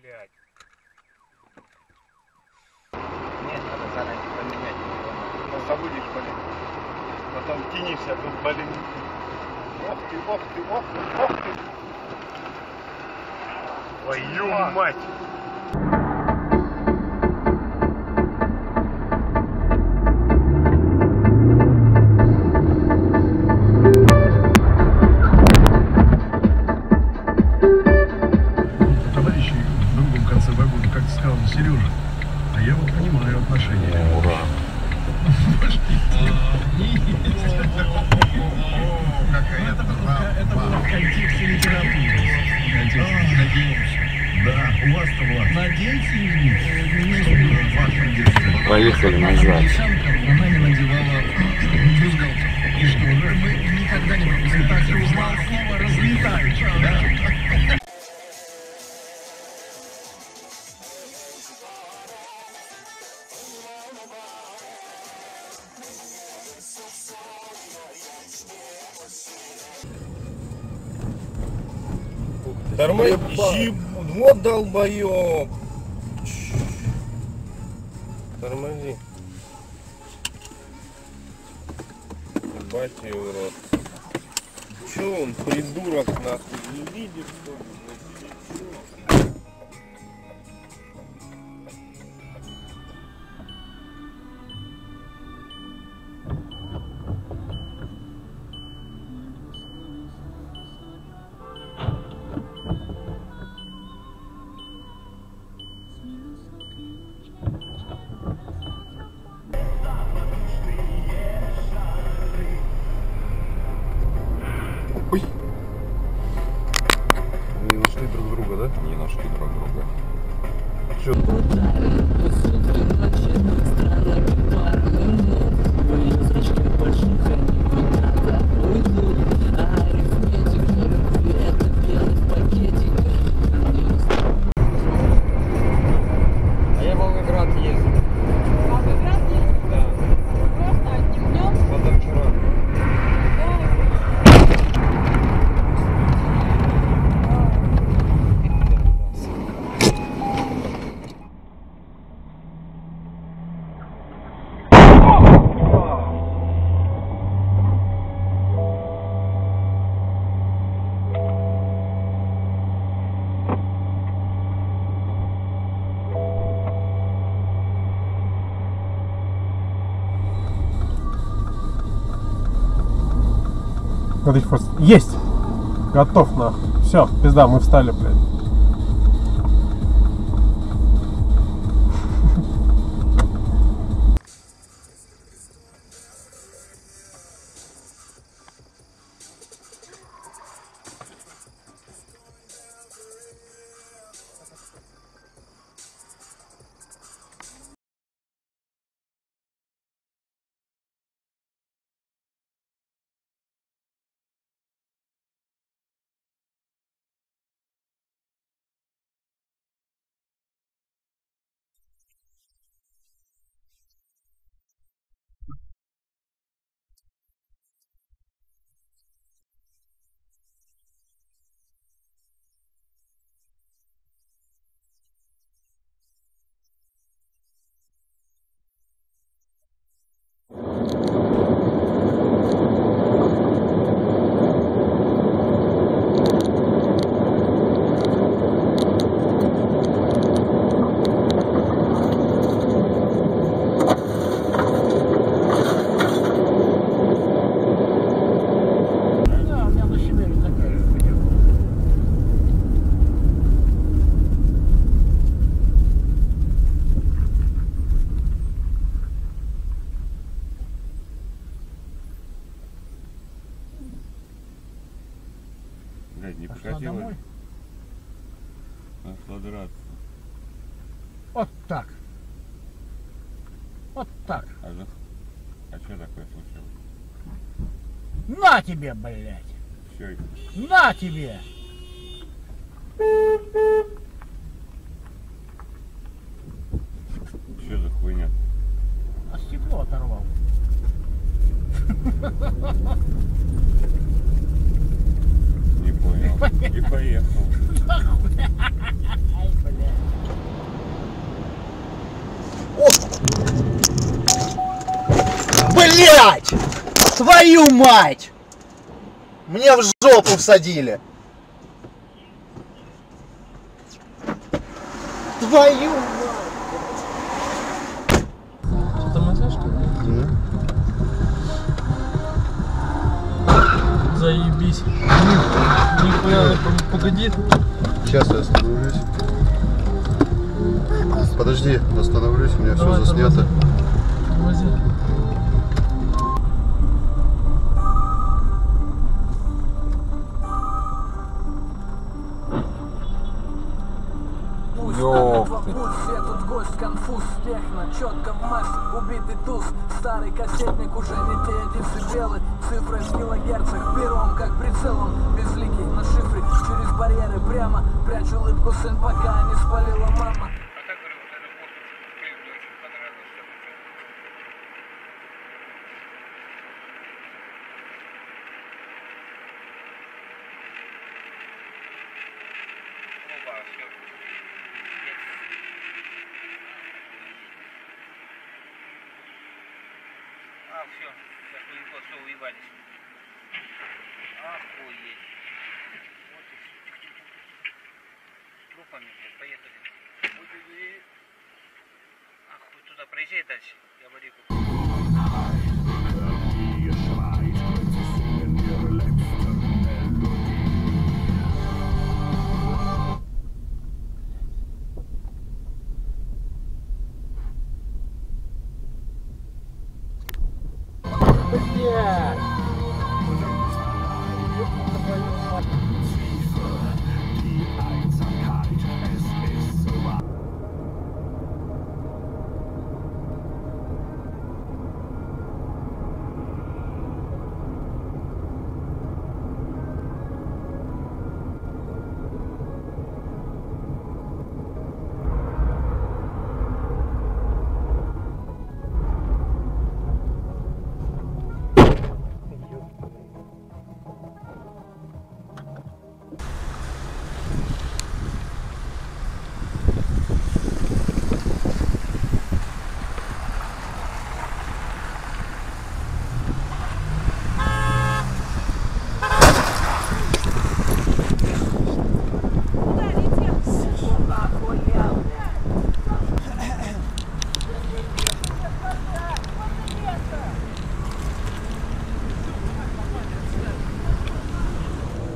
блядь. Нет, надо заранее поменять. Сейчас забудешь, блин. Потом кинешься, тут, блин. Ох ты, ох ты, ох ты, ох ты. Твою мать! Это было в контексте литературы. Да, у вас-то Влад. Надеюсь, что было в вашем детстве. Поехали назад. Тормози, вот долбоёб. Тормози. Её в рот. Чё он, придурок, нахуй, не видит, что ли, Не нашли друг друга. А Есть! Готов, нахуй. Все, пизда, мы встали, блядь. Вот так. Вот так. А, за... а что такое случилось? На тебе, блядь! Это? На тебе! Что за хуйня? А стекло оторвал. Не понял. И поехал. Блять! Твою мать! Мне в жопу всадили. Твою мать! Заебись. Нихуя, погоди. Сейчас я остановлюсь. Подожди, остановлюсь, у меня Давай, все заснято. Тормози. Этот гость конфуз, техно, четко в масс, убитый туз Старый кассетник уже не те децибелы Цифры в килогерцах, пером как прицелом Безликий на шифре, через барьеры прямо Прячу улыбку сын, пока не спалила мама А, все, сейчас легко, все, уебались. Охуеть. Вот и все. Блядь, поехали. Ой-ой-ой. А, хуй туда, проезжай дальше. Я говорю,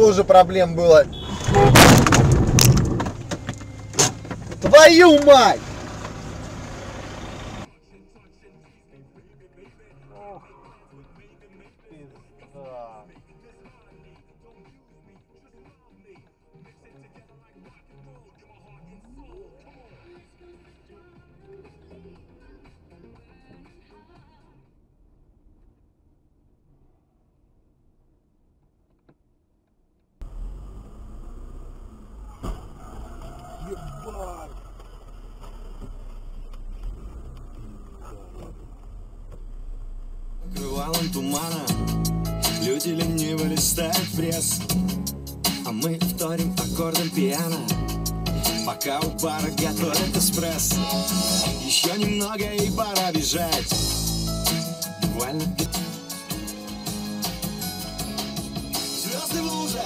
Тоже проблем было. Твою мать! Крывалом тумана Люди лениво листают пресс. А мы вторим аккордом пиано. Пока у бара готовят эспрессо. Еще немного и пора бежать. Буквально Звезды в луже,